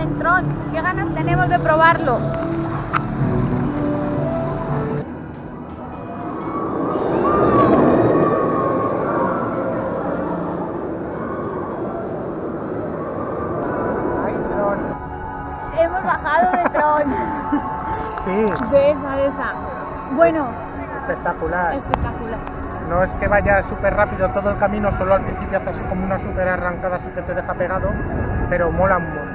en Tron. ¿Qué ganas tenemos de probarlo? Hemos bajado de Tron. Sí, De esa, de esa. Bueno, espectacular. espectacular. No es que vaya súper rápido todo el camino, solo al principio haces como una súper arrancada así que te deja pegado, pero mola un montón.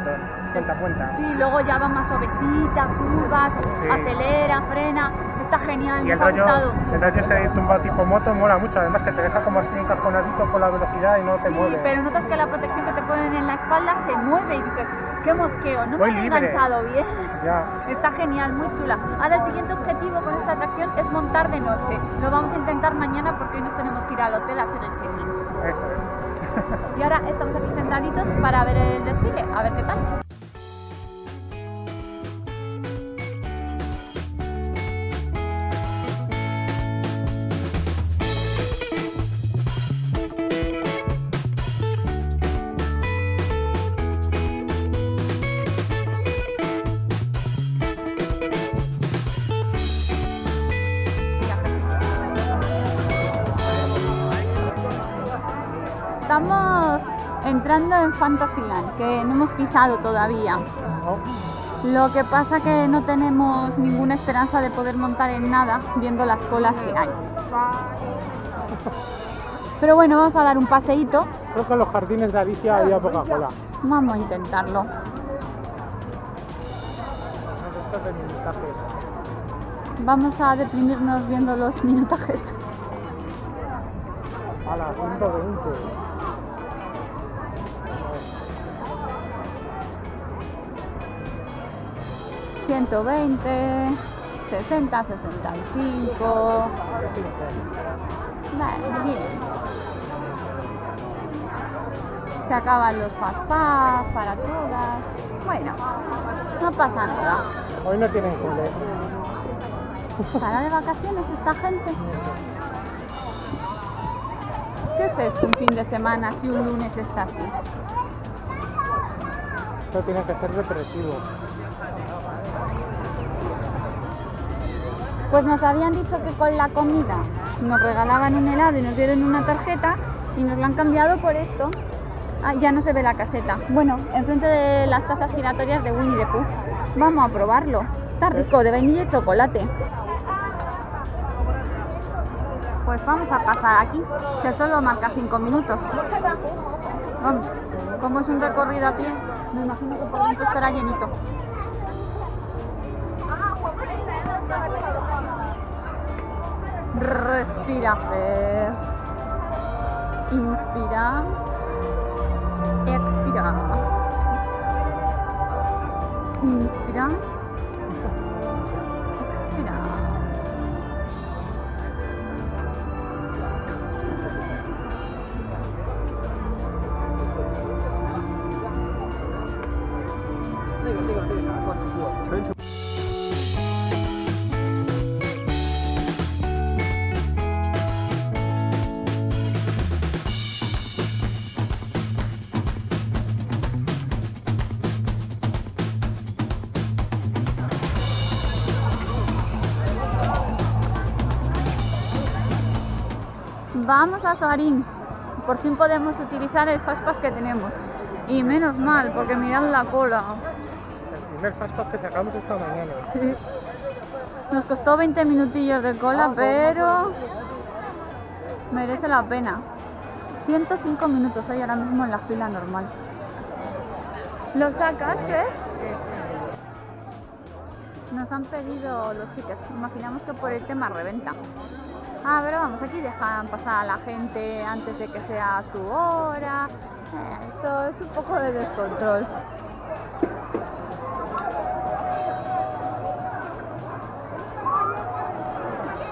Cuenta, cuenta. Sí, luego ya va más suavecita, curvas, Sí. acelera, frena. Está genial, Y nos el ha rollo, gustado. el rollo ese tumbado tipo moto mola mucho, además que te deja como así encajonadito con la velocidad y no te Sí, mueve. pero notas que la protección que te ponen en la espalda se mueve y dices, qué mosqueo, no Voy me libre. enganchado bien. Ya, Está genial, muy chula. Ahora el siguiente objetivo con esta atracción es montar de noche. Lo vamos a intentar mañana porque hoy nos tenemos que ir al hotel a hacer el check-in. eso es. Y ahora estamos aquí sentaditos para ver el desfile, a ver qué tal. Entrando en Fantasyland, que no hemos pisado todavía. Lo que pasa que no tenemos ninguna esperanza de poder montar en nada viendo las colas que hay. Pero bueno, vamos a dar un paseíto. Creo que en los jardines de Alicia había poca cola. Vamos a intentarlo. Vamos a deprimirnos viendo los minutajes. A la 120. 120, 60, 65. Vale, bien. Se acaban los pass para todas. Bueno, no pasa nada. Hoy no tienen cole. ¿Para de vacaciones esta gente? ¿Qué es esto un fin de semana si un lunes está así? Esto tiene que ser depresivo. Pues nos habían dicho que con la comida nos regalaban un helado y nos dieron una tarjeta y nos lo han cambiado por esto. Ah, ya no se ve la caseta. Bueno, enfrente de las tazas giratorias de Winnie the Pooh. Vamos a probarlo. Está rico, de vainilla y chocolate. Pues vamos a pasar aquí, que solo marca 5 minutos. Vamos, como es un recorrido a pie, me imagino que por dentro estará llenito. Respira, Fer. Inspira. Expira. Inspira. Vamos a Soarín. Por fin podemos utilizar el fastpass que tenemos. Y menos mal, porque mirad la cola. El primer fastpass que sacamos esta mañana. Nos costó 20 minutillos de cola, pero merece la pena. 105 minutos hoy ahora mismo en la fila normal. ¿Lo sacas, eh? Nos han pedido los tickets. Imaginamos que por el tema reventa. Ah, pero vamos, aquí dejan pasar a la gente antes de que sea su hora. Eh, esto es un poco de descontrol.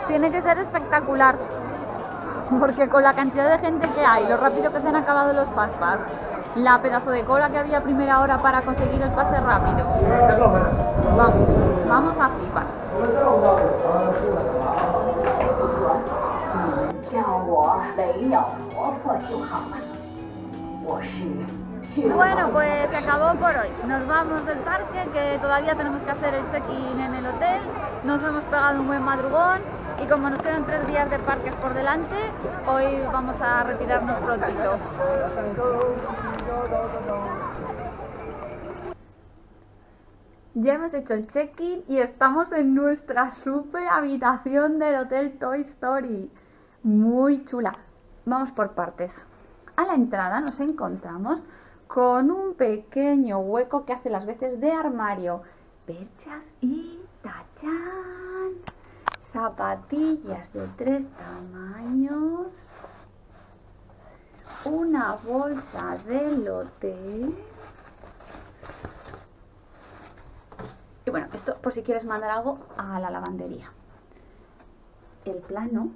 Tiene que ser espectacular. Porque con la cantidad de gente que hay, lo rápido que se han acabado los fastpass, la pedazo de cola que había a primera hora para conseguir el pase rápido. Vamos, vamos a flipar. 叫我雷鸟婆婆就好了。我是 Bueno, pues se acabó por hoy. Nos vamos del parque, que todavía tenemos que hacer el check-in en el hotel. Nos hemos pegado un buen madrugón y como nos quedan tres días de parques por delante, hoy vamos a retirarnos prontito. Ya hemos hecho el check-in y estamos en nuestra super habitación del Hotel Toy Story. Muy chula. Vamos por partes. A la entrada nos encontramos con un pequeño hueco que hace las veces de armario. Perchas y tachán. Zapatillas de tres tamaños. Una bolsa del hotel. Y bueno, esto por si quieres mandar algo a la lavandería. El plano.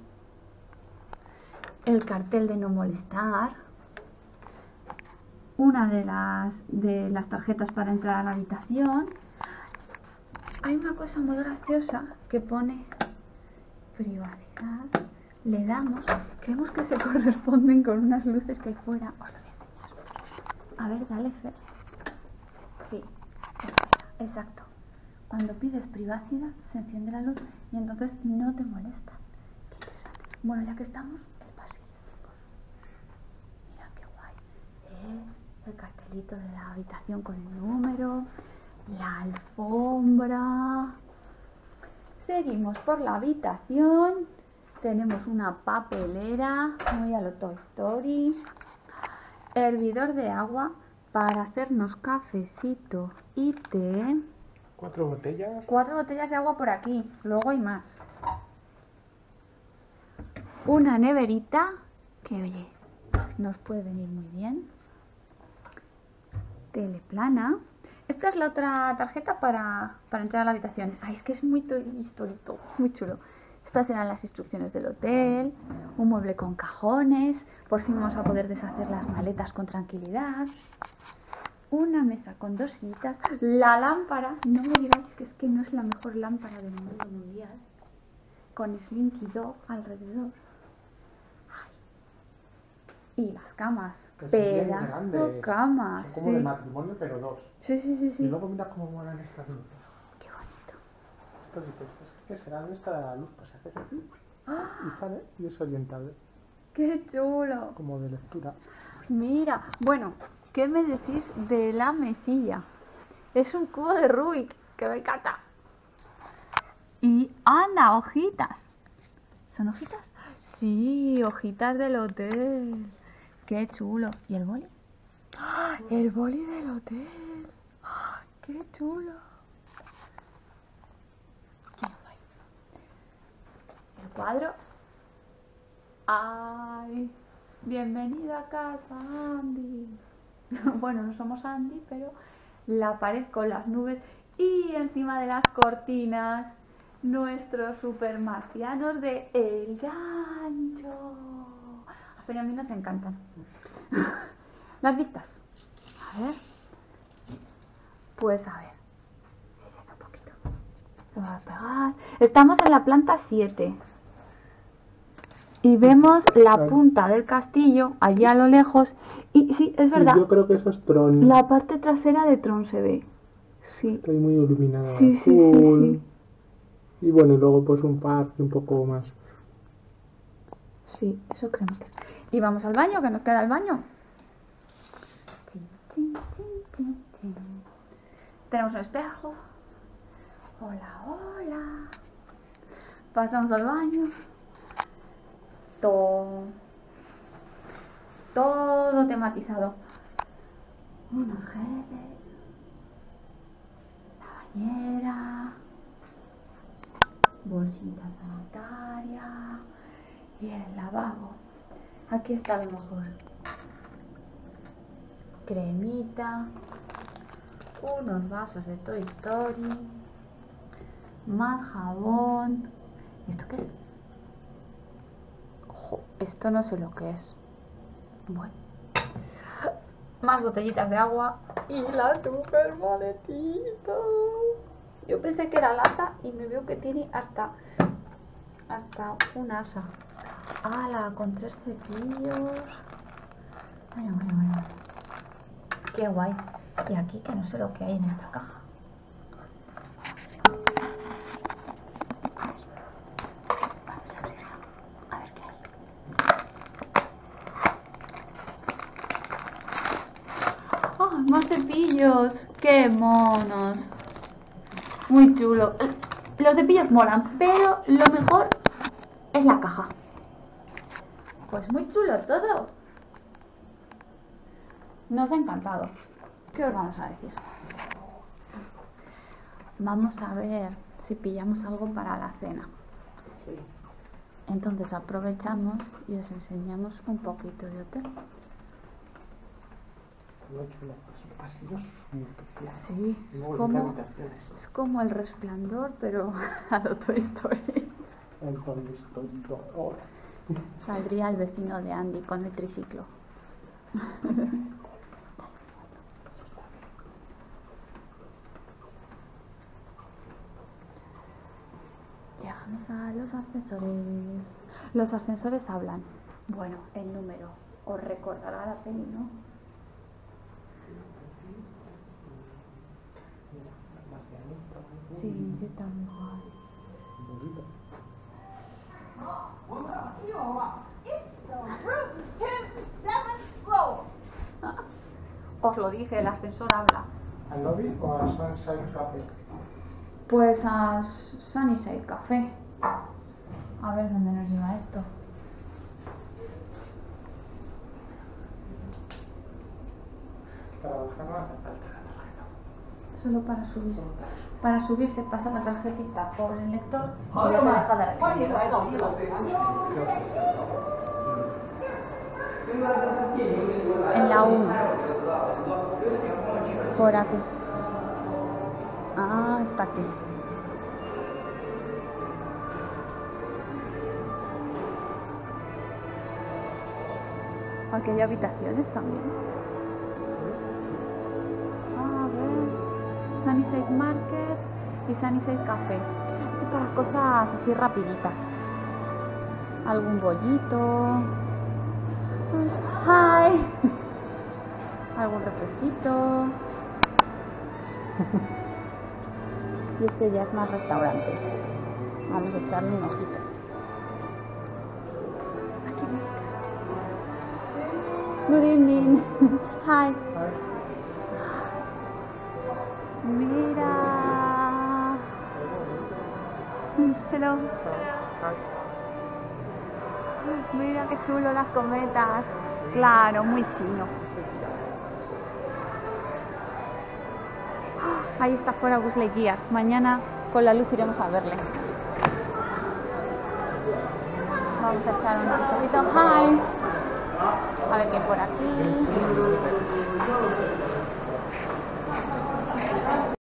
El cartel de no molestar. Una de las, de las tarjetas para entrar a la habitación. Hay una cosa muy graciosa que pone privacidad. Le damos. Creemos que se corresponden con unas luces que hay fuera. Os lo voy a enseñar. A ver, dale Fer. Sí, exacto. Cuando pides privacidad, se enciende la luz y entonces no te molesta. Qué interesante. Bueno, ya que estamos, el pasillo, chicos. Mira qué guay. ¿eh? El cartelito de la habitación con el número, la alfombra. Seguimos por la habitación. Tenemos una papelera, muy a lo Toy Story. Hervidor de agua para hacernos cafecito y té. Cuatro botellas. Cuatro botellas de agua por aquí, luego hay más. Una neverita que, oye, nos puede venir muy bien. Esta es la otra tarjeta para, para entrar a la habitación. Ay, es que es muy histórico, muy chulo. Estas eran las instrucciones del hotel, un mueble con cajones. Por fin vamos a poder deshacer las maletas con tranquilidad una mesa con dos sillitas, la lámpara, no me digáis que es que no es la mejor lámpara del mundo mundial, con Slinky Dog alrededor. Y las camas, bien pedazo grandes. camas, Son como de sí. matrimonio, pero dos. sí, sí, sí, Y luego mira cómo molan estas luces. Qué bonito. Esto dices, es que será esta luz, pues haces así ¡Ah! y sale y es orientable, Qué chulo. como de lectura. Mira, bueno, ¿qué me decís de la mesilla? Es un cubo de Rubik, que me encanta. Y anda, hojitas. ¿Son hojitas? Sí, hojitas del hotel. Qué chulo. ¿Y el boli? ¡Ah! El boli del hotel. ¡Ah! Qué chulo. El cuadro. Ay, bienvenido a casa, Andy. bueno, no somos Andy, pero la pared con las nubes y encima de las cortinas nuestros super marcianos de El Gancho. Y a mí nos encantan. las vistas. A ver. Pues a ver. Si se ve un poquito. Lo voy a pegar. Estamos en la planta 7. Y vemos la punta del castillo allá a lo lejos. Y sí, es verdad. Yo creo que eso es Tron. La parte trasera de Tron se ve. Sí. Estoy muy iluminada. Sí, sí, sí. Y bueno, y luego pues un parque un poco más. Sí, eso creemos que es. Y vamos al baño, que nos queda el baño. Chin, chin, chin. Tenemos un espejo. Hola, hola. Pasamos al baño. Todo. Todo tematizado. Unos geles. La bañera. Bolsita sanitaria. Y el lavabo. Aquí está lo mejor. Cremita. Unos vasos de Toy Story. Más jabón. ¿Y esto qué es? Ojo, esto no sé lo que es. Bueno. Más botellitas de agua. Y la super maletita. Yo pensé que era lata y me veo que tiene hasta hasta un asa. ¡Hala! Con tres cepillos. Bueno, bueno, bueno. Qué guay. Y aquí que no sé lo que hay en esta caja. Vamos a. A ver qué hay. ¡Ah, más cepillos! ¡Qué monos! Muy chulo. Los cepillos molan, pero lo mejor es la caja. Pues muy chulo todo. Nos ha encantado. ¿Qué os vamos a decir? Vamos a ver si pillamos algo para la cena. Sí. Entonces aprovechamos y os enseñamos un poquito de hotel. Muy chulo. Esos pasillos. Sí, como, es como el resplandor, pero a lo Toy Story. El Toy Story. Saldría el vecino de Andy con el triciclo. Llegamos a los ascensores. Los ascensores hablan. Bueno, el número. Os recordará la peli, ¿no? Sí, sí, tan guay. Os lo dije, el ascensor habla. ¿Al lobby o a Sunshine Café? Pues a Sunnyside Café. A ver dónde nos lleva esto. Para bajar no hace falta. Solo para subir. Para subirse pasa la tarjetita por el lector y lo deja de En la 1. Por aquí. Ah, está aquí. Aquí hay habitaciones también. Sunnyside Market y Sunnyside Café. Esto para cosas así rapiditas. Algún bollito. Hi. Algún refresquito. Y este ya es más restaurante. Vamos a echarle un ojito. Aquí visitas. Good evening. Hi. Mira. Mira qué chulo las cometas. Claro, muy chino. Ahí está fuera Buzz Lightyear. Mañana con la luz iremos a verle. Vamos a echar un vistacito. Hi. A ver qué por aquí.